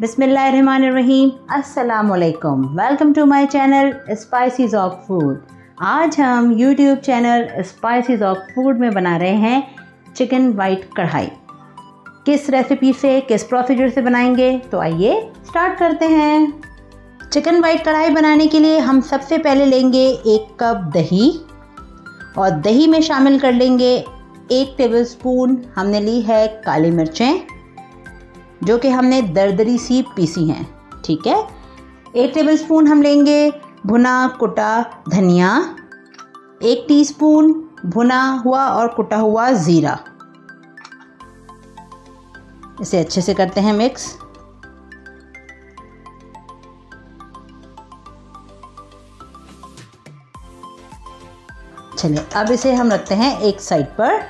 बिसमीम अस्सलामुअलैकुम। Welcome to my channel spices of food. आज हम YouTube channel spices of food में बना रहे हैं चिकन वाइट कढ़ाई। किस रेसिपी से, किस प्रोसीजर से बनाएँगे? तो आइए स्टार्ट करते हैं। चिकन वाइट कढ़ाई बनाने के लिए हम सबसे पहले लेंगे एक कप दही और दही में शामिल कर लेंगे एक टेबलस्पून हमने ली है काली मिर्चें। जो कि हमने दरदरी सी पीसी हैं, ठीक है? एक टेबल स्पून हम लेंगे भुना, कुटा, धनिया। एक टीस्पून भुना हुआ और कुटा हुआ ज़ीरा। इसे अच्छे से करते हैं मिक्स चलिए, अब इसे हम रखते हैं एक साइड पर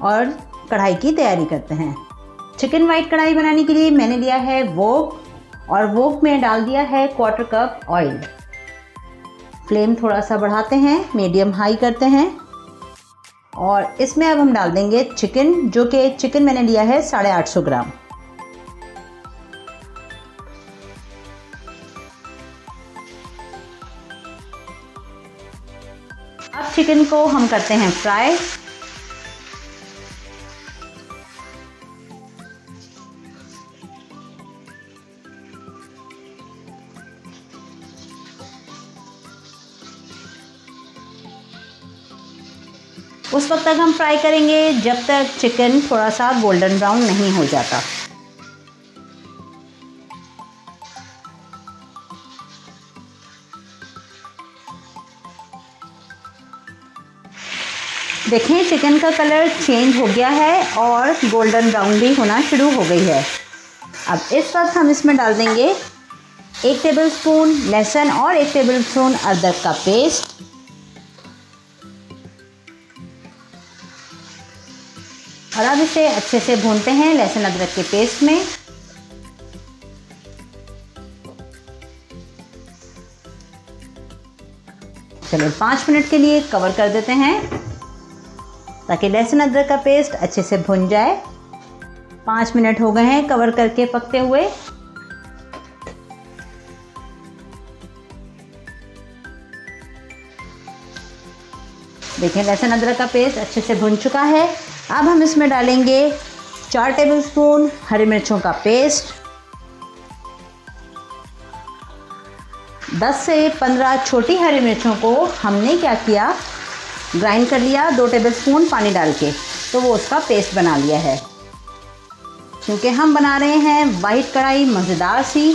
और कढ़ाई की तैयारी करते हैं। चिकन वाइट कढ़ाई बनाने के लिए मैंने लिया है वोक और वोक में डाल दिया है क्वार्टर कप ऑयल फ्लेम थोड़ा सा बढ़ाते हैं मीडियम हाई करते हैं. और इसमें अब हम डाल देंगे चिकन जो कि चिकन मैंने लिया है साढ़े आठ सौ ग्राम. अब चिकन को हम करते हैं फ्राई उस वक्त तक हम फ्राई करेंगे जब तक चिकन थोड़ा सा गोल्डन ब्राउन नहीं हो जाता। देखें चिकन का कलर चेंज हो गया है और गोल्डन ब्राउन भी होना शुरू हो गई है। अब इस वक्त हम इसमें डाल देंगे एक टेबलस्पून लहसुन और एक टेबलस्पून अदरक का पेस्ट और अब इसे अच्छे से भूनते हैं लहसुन अदरक के पेस्ट में। चलो पाँच मिनट के लिए कवर कर देते हैं, ताकि लहसुन अदरक का पेस्ट अच्छे से भुन जाए। पाँच मिनट हो गए हैं कवर करके पकते हुए। देखें लहसुन अदरक का पेस्ट अच्छे से भुन चुका है। अब हम इसमें डालेंगे चार टेबलस्पून हरी मिर्चों का पेस्ट। 10 से 15 छोटी हरी मिर्चों को हमने क्या किया? ग्राइंड कर लिया दो टेबलस्पून पानी डाल के। तो वो उसका पेस्ट बना लिया है। क्योंकि हम बना रहे हैं वाइट कढ़ाई, मज़ेदार सी,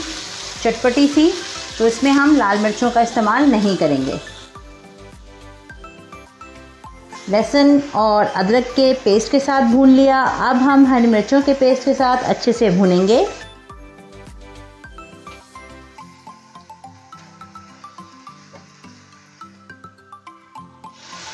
चटपटी सी तो इसमें हम लाल मिर्चों का इस्तेमाल नहीं करेंगे। लहसुन और अदरक के पेस्ट के साथ भून लिया। अब हम हरी मिर्चों के पेस्ट के साथ अच्छे से भूनेंगे।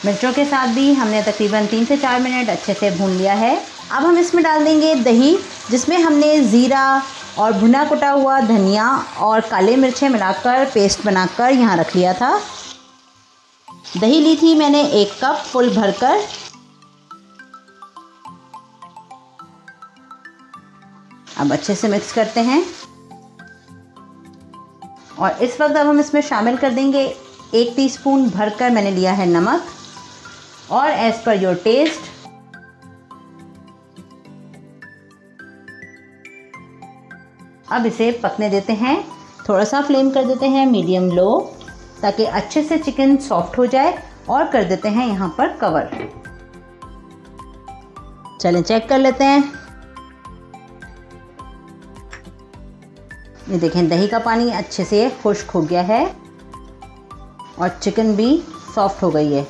मिर्चों के साथ भी हमने तकरीबन तीन से चार मिनट अच्छे से भून लिया है। अब हम इसमें डाल देंगे दही, जिसमें हमने ज़ीरा और भुना कुटा हुआ धनिया और काले मिर्चें मिलाकर पेस्ट बनाकर यहाँ रख लिया था। दही ली थी मैंने एक कप फुल भरकर। अब अच्छे से मिक्स करते हैं। और इस वक्त अब हम इसमें शामिल कर देंगे एक टीस्पून भरकर मैंने लिया है नमक। और एज पर योर टेस्ट अब इसे पकने देते हैं। थोड़ा सा फ्लेम कर देते हैं मीडियम लो ताकि अच्छे से चिकन सॉफ्ट हो जाए और कर देते हैं यहाँ पर कवर। चलें चेक कर लेते हैं। ये देखें, दही का पानी अच्छे से खुश्क हो गया है और चिकन भी सॉफ्ट हो गई है।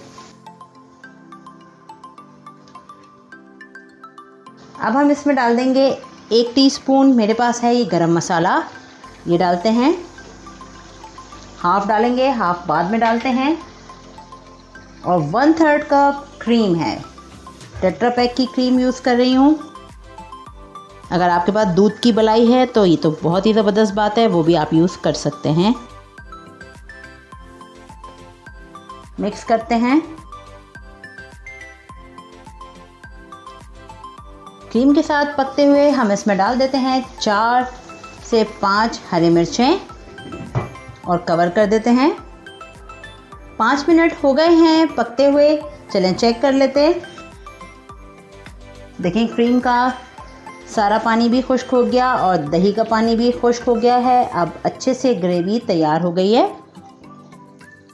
अब हम इसमें डाल देंगे एक टीस्पून, मेरे पास है ये गरम मसाला। ये डालते हैं। हाफ़ डालेंगे, हाफ़ बाद में डालते हैं। और वन थर्ड कप क्रीम है। टेट्रा पैक की क्रीम यूज़ कर रही हूँ। अगर आपके पास दूध की बलाई है तो ये तो बहुत ही ज़बरदस्त बात है, वो भी आप यूज़ कर सकते हैं। मिक्स करते हैं। क्रीम के साथ पकते हुए हम इसमें डाल देते हैं चार से पाँच हरी मिर्चें। और कवर कर देते हैं। पाँच मिनट हो गए हैं, पकते हुए चलें चेक कर लेते। हैं देखें क्रीम का सारा पानी भी खुश्क हो गया और दही का पानी भी खुश्क हो गया है। अब अच्छे से ग्रेवी तैयार हो गई है।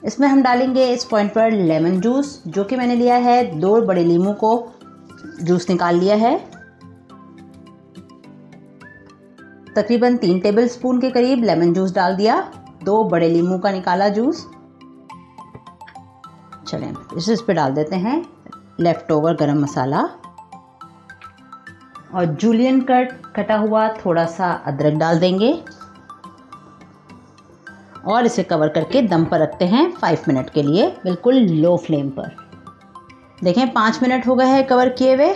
इसमें हम डालेंगे इस पॉइंट पर लेमन जूस जो कि मैंने लिया है। दो बड़े लीमू को जूस निकाल लिया है। तकरीबन तीन टेबल स्पून के करीब लेमन जूस डाल दिया। दो बड़े लीमू का निकाला जूस। चलें, इसे इस पर डाल देते हैं। लेफ़्ट ओवर गरम मसाला। और जूलियन कट कटा हुआ थोड़ा सा अदरक डाल देंगे। और इसे कवर करके दम पर रखते हैं फाइव मिनट के लिए, बिल्कुल लो फ्लेम पर। देखें, पाँच मिनट हो गए हैं कवर किए हुए।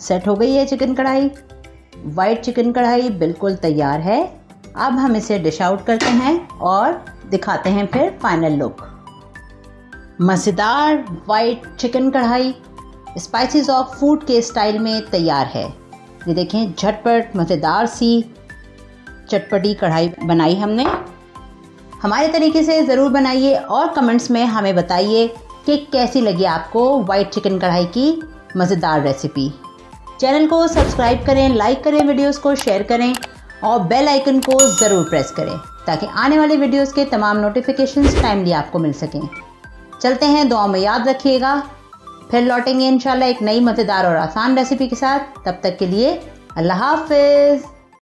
सेट हो गई है चिकन कढ़ाई। वाइट चिकन कढ़ाई बिल्कुल तैयार है। अब हम इसे डिश आउट करते हैं और दिखाते हैं फिर फाइनल लुक मज़ेदार white chicken kadai. Spices of food के स्टाइल में तैयार है। ये देखें, झटपट, मज़ेदार सी, चटपटी कढ़ाई बनाई हमने। हमारे तरीके से ज़रूर बनाइए और कमेंट्स में हमें बताइए कि कैसी लगी आपको वाइट चिकन कढ़ाई की मज़ेदार रेसिपी चैनल को सब्सक्राइब करें लाइक करें वीडियोस को शेयर करें और बेल आइकन को ज़रूर प्रेस करें ताकि आने वाले वीडियोस के तमाम नोटिफिकेशंस टाइमली आपको मिल सकें। चलते हैं दुआ में याद रखिएगा। फिर लौटेंगे इन एक नई मज़ेदार और आसान रेसिपी के साथ। तब तक के लिए अल्लाह हाफिज़।